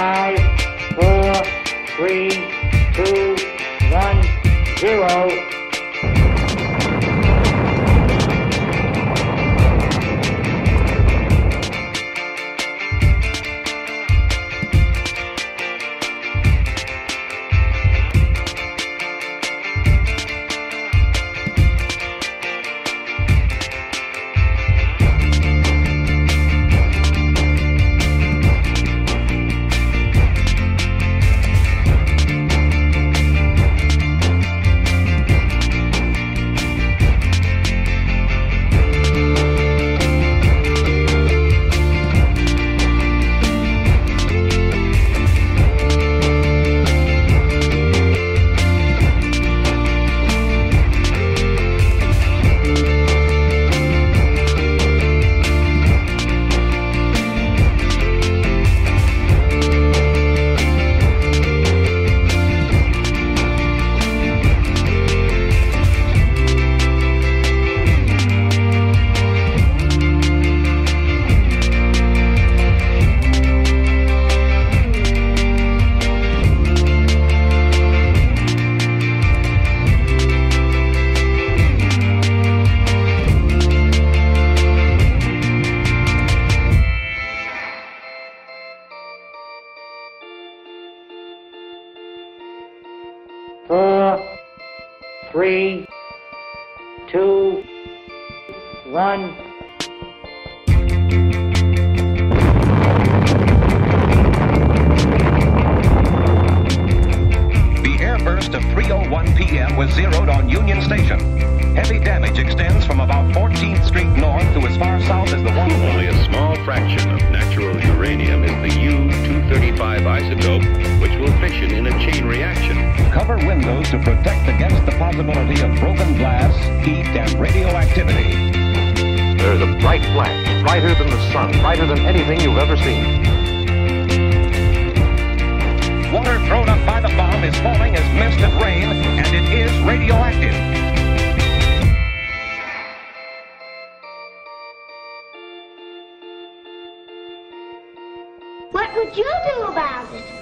Five, four, three, three, two, one. The airburst of 3.01 p.m. was zeroed on Union Station. Heavy damage extends from about 14th Street north to as far south as the one. Only a small fraction of natural uranium windows to protect against the possibility of broken glass, heat, and radioactivity. There's a bright flash, brighter than the sun, brighter than anything you've ever seen. Water thrown up by the bomb is falling as mist and rain, and it is radioactive. What would you do about it?